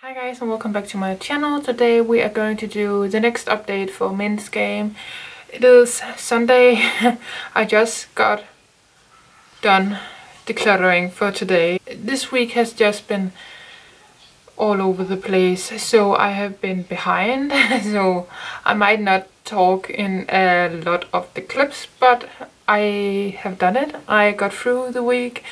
Hi guys and welcome back to my channel. Today we are going to do the next update for MinsGame. It is Sunday. I just got done decluttering for today. This week has just been all over the place so I have been behind so I might not talk in a lot of the clips but I have done it. I got through the week.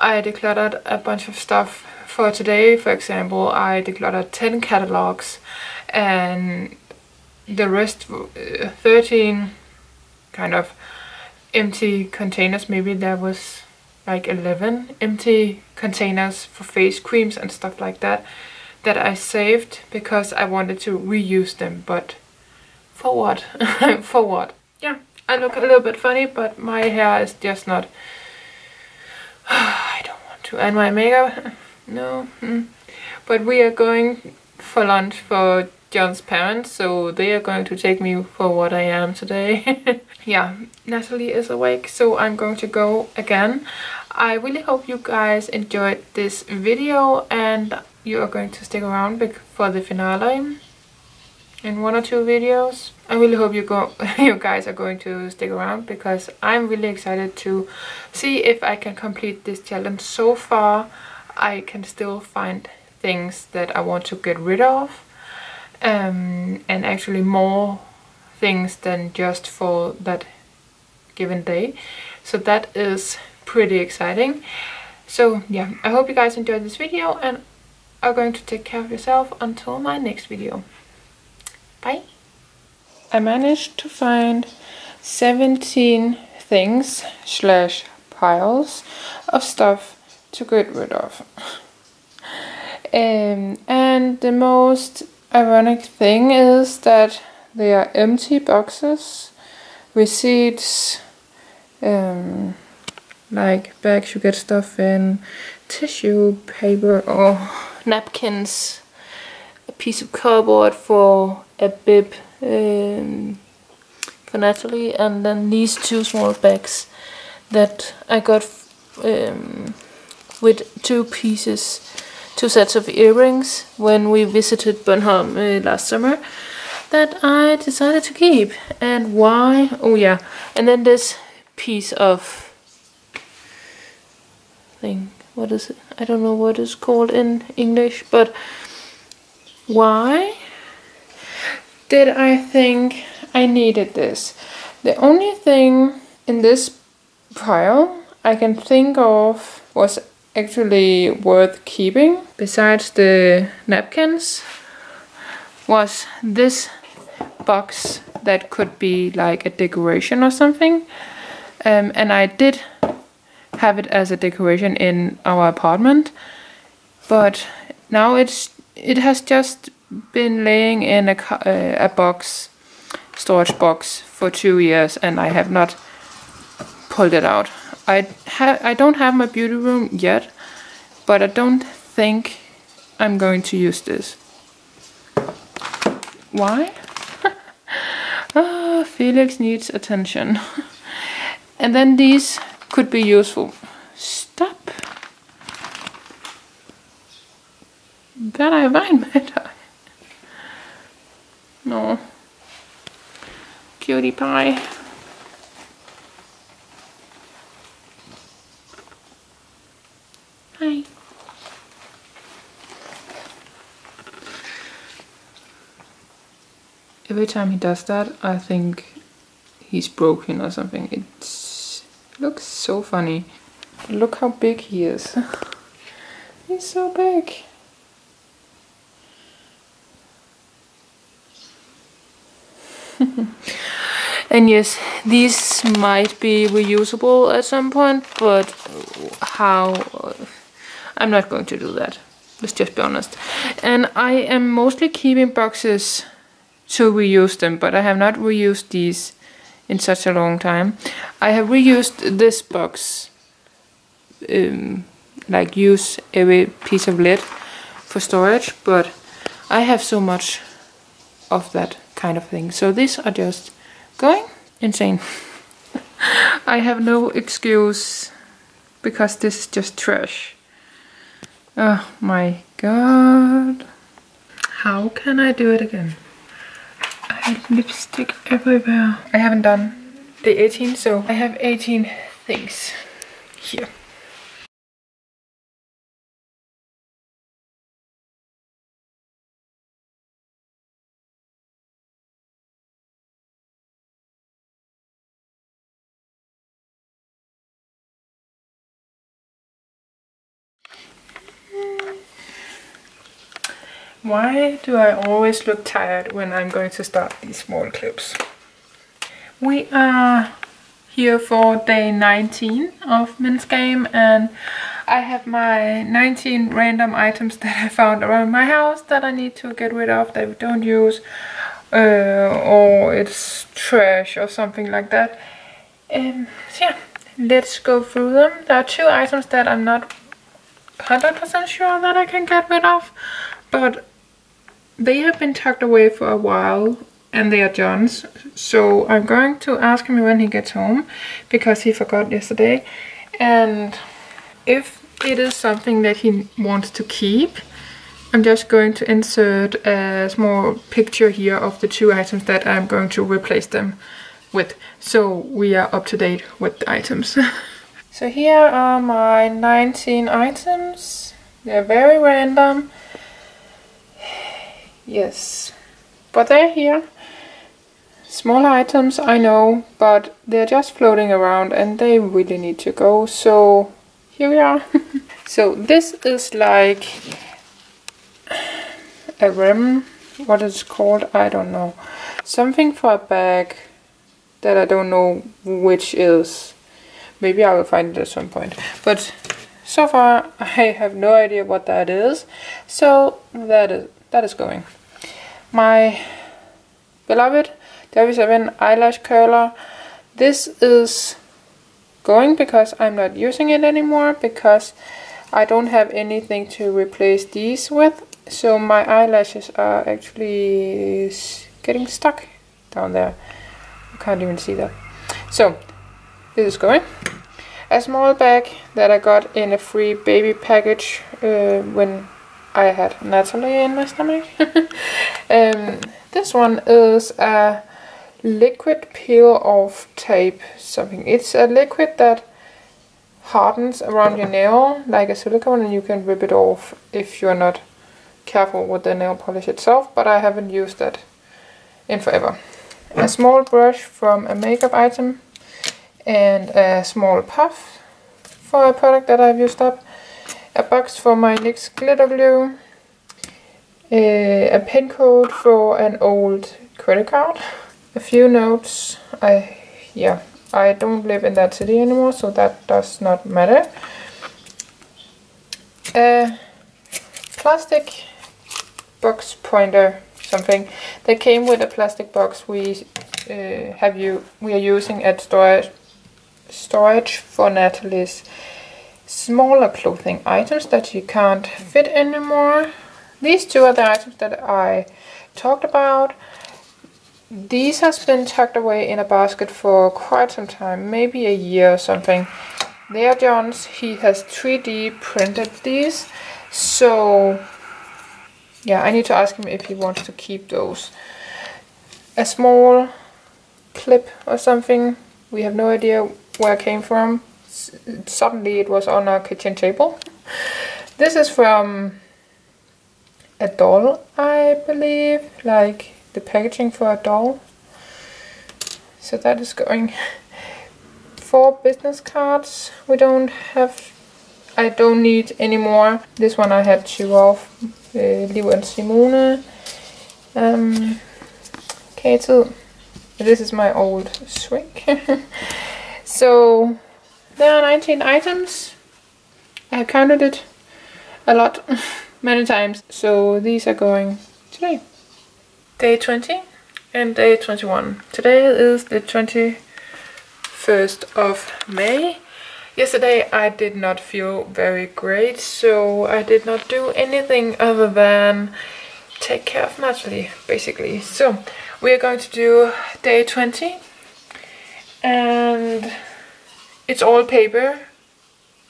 I decluttered a bunch of stuff for today. For example, I decluttered 10 catalogs and the rest, uh, 13 kind of empty containers. Maybe there was like 11 empty containers for face creams and stuff like that that I saved because I wanted to reuse them. But for what? for what? Yeah. I look a little bit funny, but my hair is just not... To. And my makeup? No. Mm. But we are going for lunch for John's parents, so they are going to take me for what I am today. yeah, Natalie is awake, so I'm going to go again. I really hope you guys enjoyed this video and you are going to stick around for the finale in one or two videos. I really hope you go you guys are going to stick around because I'm really excited to see if I can complete this challenge. So far I can still find things that I want to get rid of um, and actually more things than just for that given day. So that is pretty exciting. So yeah, I hope you guys enjoyed this video and are going to take care of yourself until my next video. Bye. I managed to find 17 things slash piles of stuff to get rid of. Um, and the most ironic thing is that they are empty boxes, receipts, um, like bags you get stuff in, tissue, paper or napkins, a piece of cardboard for a bib um, for Natalie and then these two small bags that I got um, with two pieces, two sets of earrings when we visited Bornholm uh, last summer that I decided to keep. And why? Oh yeah, and then this piece of thing. What is it? I don't know what it's called in English, but why did I think I needed this? The only thing in this pile I can think of was actually worth keeping, besides the napkins, was this box that could be like a decoration or something. Um, and I did have it as a decoration in our apartment, but now it's it has just been laying in a, uh, a box, storage box for two years and I have not pulled it out. I I don't have my beauty room yet, but I don't think I'm going to use this. Why? oh, Felix needs attention. and then these could be useful. Stop. Där är värme No. Cutie pie. Hi. Every time he does that, I think he's broken or something. It looks so funny. Look how big he is. he's so big. and yes, these might be reusable at some point, but how... I'm not going to do that. Let's just be honest. And I am mostly keeping boxes to reuse them, but I have not reused these in such a long time. I have reused this box, um, like use every piece of lid for storage, but I have so much of that kind of thing. So these are just going insane. I have no excuse because this is just trash. Oh my god. How can I do it again? I have lipstick everywhere. I haven't done the 18, so I have 18 things here. Why do I always look tired when I'm going to start these small clips? We are here for day 19 of MinsGame and I have my 19 random items that I found around my house that I need to get rid of that we don't use uh, or it's trash or something like that. Um, so yeah, let's go through them. There are two items that I'm not 100% sure that I can get rid of but they have been tucked away for a while and they are John's. So I'm going to ask him when he gets home because he forgot yesterday. And if it is something that he wants to keep, I'm just going to insert a small picture here of the two items that I'm going to replace them with. So we are up to date with the items. so here are my 19 items. They're very random. Yes, but they're here. Small items, I know, but they're just floating around and they really need to go. So here we are. so this is like a rim. What it's called, I don't know. Something for a bag that I don't know which is. Maybe I will find it at some point. But so far I have no idea what that is. So that is that is going my beloved W7 eyelash curler. This is going because I'm not using it anymore because I don't have anything to replace these with. So my eyelashes are actually getting stuck down there. I can't even see that. So this is going. A small bag that I got in a free baby package uh, when I had Natalie in my stomach. um, this one is a liquid peel off tape something. It's a liquid that hardens around your nail like a silicone and you can rip it off if you're not careful with the nail polish itself but I haven't used that in forever. A small brush from a makeup item and a small puff for a product that I've used up a box for my NYX glitter glue, a pin code for an old credit card, a few notes. I yeah, I don't live in that city anymore, so that does not matter. A plastic box pointer, something that came with a plastic box we uh, have you we are using at storage storage for Natalie's smaller clothing items that you can't fit anymore. These two are the items that I talked about. These has been tucked away in a basket for quite some time, maybe a year or something. They are John's. He has 3D printed these. So, yeah, I need to ask him if he wants to keep those. A small clip or something. We have no idea where it came from suddenly it was on our kitchen table. This is from a doll, I believe, like the packaging for a doll. So that is going. Four business cards. We don't have, I don't need anymore. This one I had two of, uh, Liv and Simone. Um, Kato. This is my old swing. so there are 19 items. I have counted it a lot, many times. So these are going today. Day 20 and day 21. Today is the 21st of May. Yesterday I did not feel very great, so I did not do anything other than take care of Natalie, basically. So we are going to do day 20 and it's all paper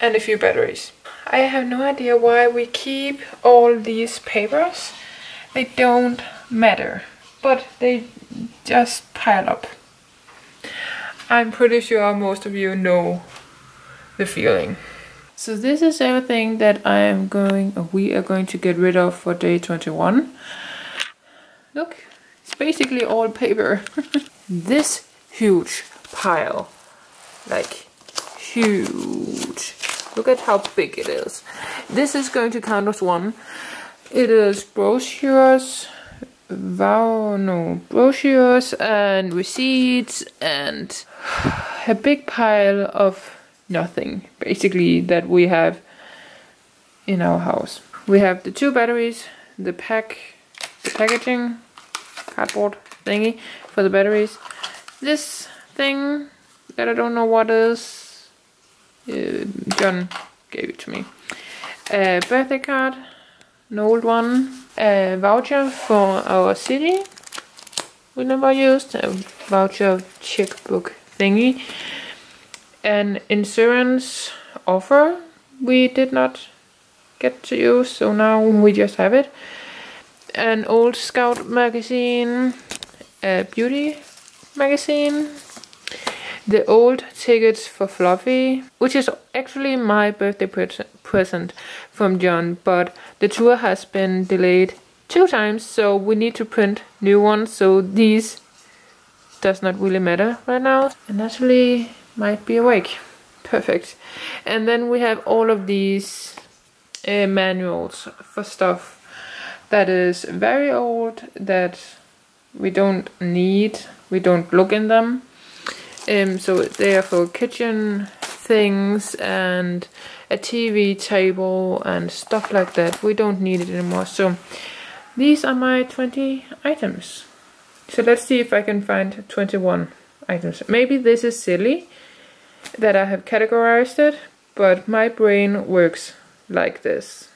and a few batteries. I have no idea why we keep all these papers they don't matter, but they just pile up. I'm pretty sure most of you know the feeling. So this is everything that I am going, uh, we are going to get rid of for day 21. Look, it's basically all paper. this huge pile, like huge. Look at how big it is. This is going to count as one. It is brochures, vow, no, brochures and receipts and a big pile of nothing, basically, that we have in our house. We have the two batteries, the pack, the packaging, cardboard thingy for the batteries. This thing that I don't know what is, uh, John gave it to me. A birthday card, an old one, a voucher for our city we never used, a voucher checkbook thingy, an insurance offer we did not get to use, so now we just have it. An old scout magazine, a beauty magazine, the old tickets for Fluffy, which is actually my birthday pre present from John, but the tour has been delayed two times, so we need to print new ones, so these does not really matter right now. And Natalie might be awake. Perfect. And then we have all of these uh, manuals for stuff that is very old, that we don't need, we don't look in them. Um, so they are for kitchen things and a TV table and stuff like that. We don't need it anymore. So these are my 20 items. So let's see if I can find 21 items. Maybe this is silly that I have categorized it, but my brain works like this.